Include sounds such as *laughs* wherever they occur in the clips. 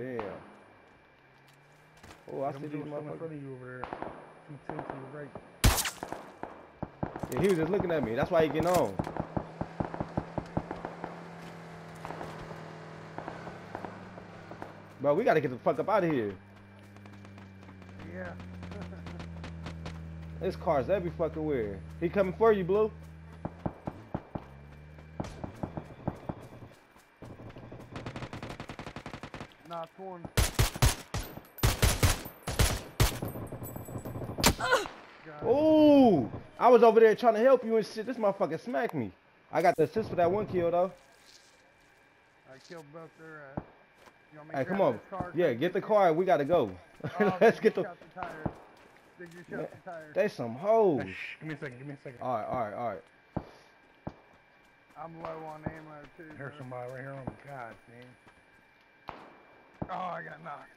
Damn. Oh, I see these still in motherfuckers. front of you over there. Ten to your right. Yeah, he was just looking at me. That's why he getting on. Bro, we gotta get the fuck up out of here. Yeah. *laughs* This car's every fucking where. He coming for you, Blue. Not one. Got it. Ooh! I was over there trying to help you and shit. This motherfucker smacked me. I got the assist for that one kill though. I killed both their ass. You want me Hey, come on. car Yeah, get the car. We gotta go. Oh, *laughs* Let's get the. shot the tires. Big G shot the tires. They some hoes. Shh, *laughs* give me a second. Give me a second. All right, all right, all right. I'm low on ammo too. There's Uh, somebody right here on the god, man. Oh, I got knocked.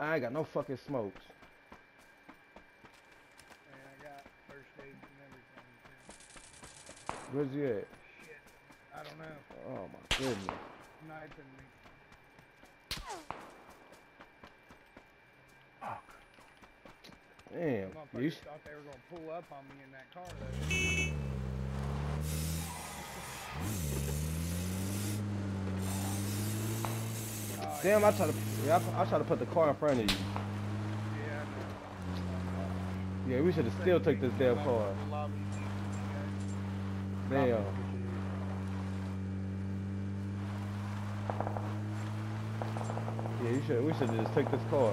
I ain't got no fucking smokes. And I got first aid and everything. Where's you at? Shit. I don't know. Oh my goodness. Sniping me. Damn. Motherfuckers You, thought they were gonna pull up on me in that car though. Oh, damn, I try to. Yeah, I, I try to put the car in front of you. yeah, Yeah, we should have still took this damn car. Damn. Yeah, you should. We should have just took this car.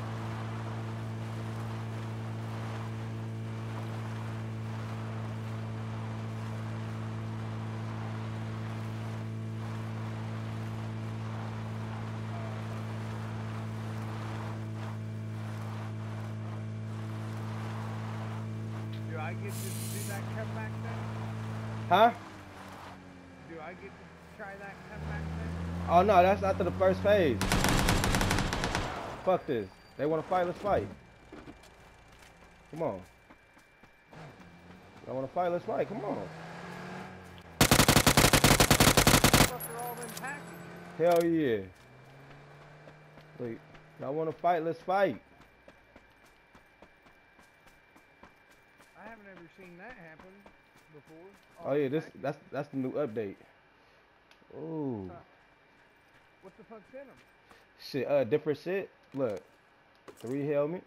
get to do that then? Huh? Do I get to try that comeback then? Oh no, that's after the first phase. Fuck this. They want to fight? Let's fight. Come on. I want to fight? Let's fight. Come on. Fuck are all? Hell yeah. Wait. Y'all want to fight? Let's fight. Seen that happen before. Oh yeah, this that's that's the new update. Ooh. What the fuck's in them? Shit, uh, different shit. Look, three helmet.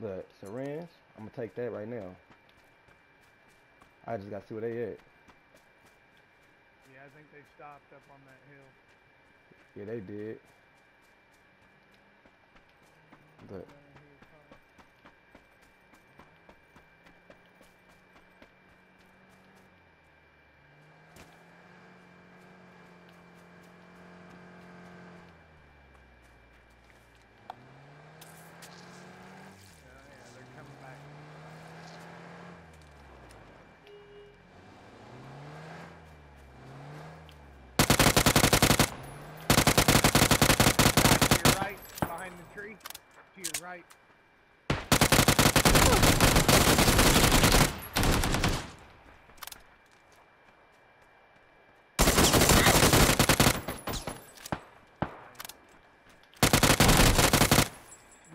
Look, syringe. I'm gonna take that right now. I just gotta see where they at. Yeah, I think they stopped up on that hill. Yeah, they did. Look, Yeah, yeah, they're coming back. To your right, behind the tree. To your right.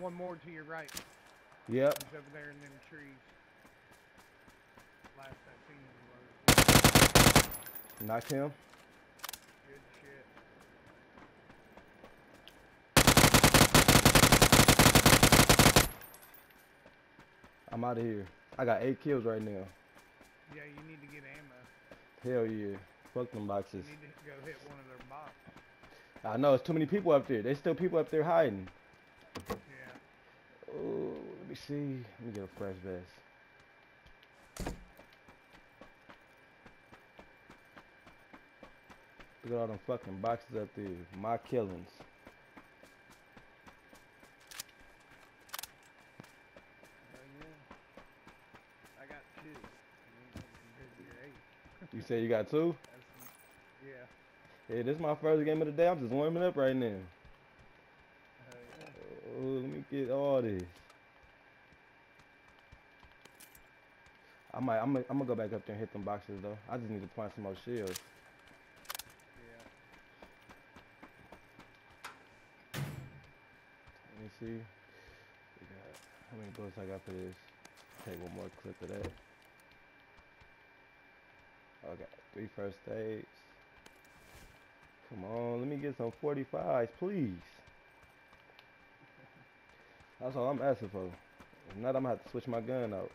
One more to your right. yep. He's over there in them trees. Last I seen him was Knocked him. I'm out of here. I got eight kills right now. Yeah, you need to get ammo. Hell yeah. Fuck them boxes. You need to go hit one of their boxes. I know, it's too many people up there. There's still people up there hiding. Yeah. Oh, let me see. Let me get a fresh vest. Look at all them fucking boxes up there. My killings. Said you got two? Yeah. Hey, this is my first game of the day. I'm just warming up right now. Hell oh, yeah. Oh, let me get all this. I might, I'm gonna, I'm gonna go back up there and hit them boxes though. I just need to find some more shields. Yeah. Let me see. We got how many bullets I got for this? Take one more clip of that. Okay, three first aids. Come on, let me get some 45s, please. That's all I'm asking for. If not, I'm gonna have to switch my gun out.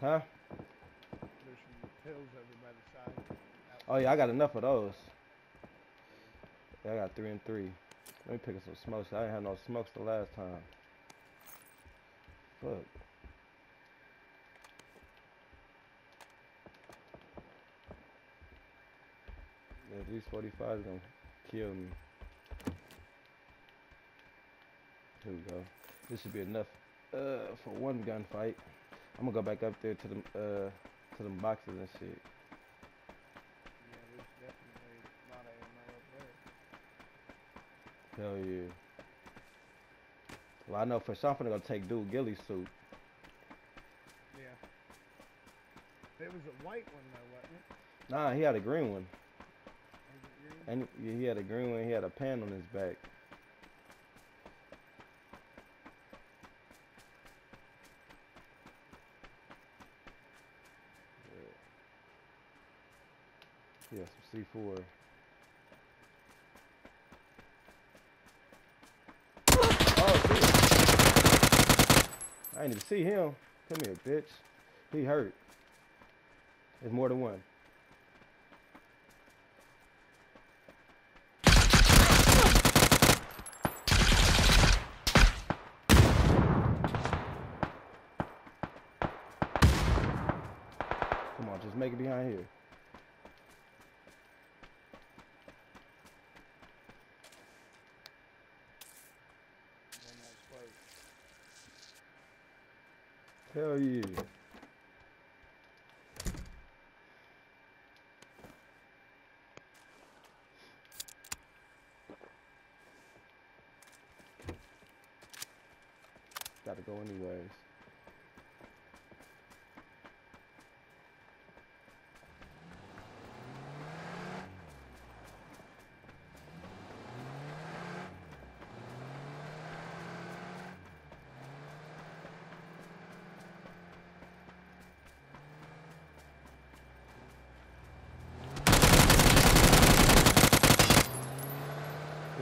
Huh? Oh yeah, I got enough of those. Yeah, I got three and three. Let me pick up some smokes. I didn't have no smokes the last time. Fuck. Yeah, these 45s gonna kill me. Here we go. This should be enough uh, for one gunfight. I'm gonna go back up there to them uh, to them boxes and shit. Yeah, there's definitely not ammo up there. Hell yeah. Well, I know for sure I'm finna go take dude ghillie's suit. Yeah. It was a white one, though, wasn't it? Nah, he had a green one. Was it green? And he had a green one. He had a pan on his back. Yeah, yeah some C4. Oh, shit. I didn't even see him. Come here, bitch. He hurt. There's more than one. Come on, just make it behind here. One that was close. Hell yeah. Gotta go anyways.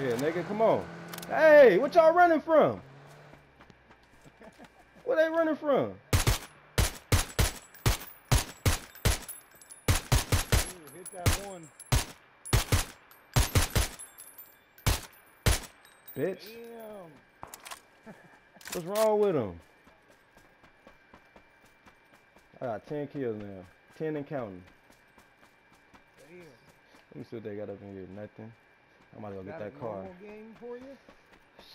Yeah, nigga, come on. Hey, what y'all running from? Where they running from? Ooh, hit that one. Bitch, Damn. what's wrong with them? I got 10 kills now. 10 and counting. Damn. Let me see what they got up in here. Nothing. I might as well get That car. game for you?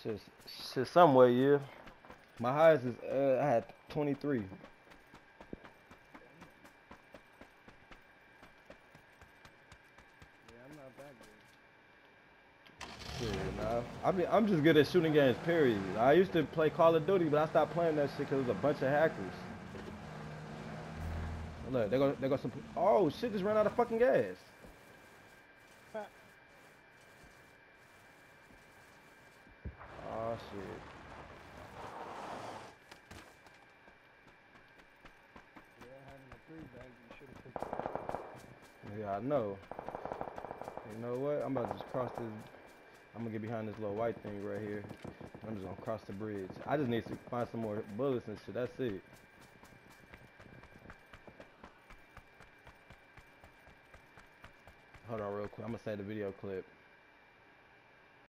Shit, shit, somewhere, yeah. My highest is, uh, I had 23. Yeah, I'm not that good. I mean, I'm just good at shooting games, period. I used to play Call of Duty, but I stopped playing that shit because it was a bunch of hackers. Look, they go, they go some. Oh shit! Just ran out of fucking gas. Oh shit. Yeah, having a three bag, you should have picked it up. Yeah, I know. You know what? I'm about to just cross this. I'm gonna get behind this little white thing right here. I'm just gonna cross the bridge. I just need to find some more bullets and shit. That's it. Hold on real quick. I'm gonna save the video clip.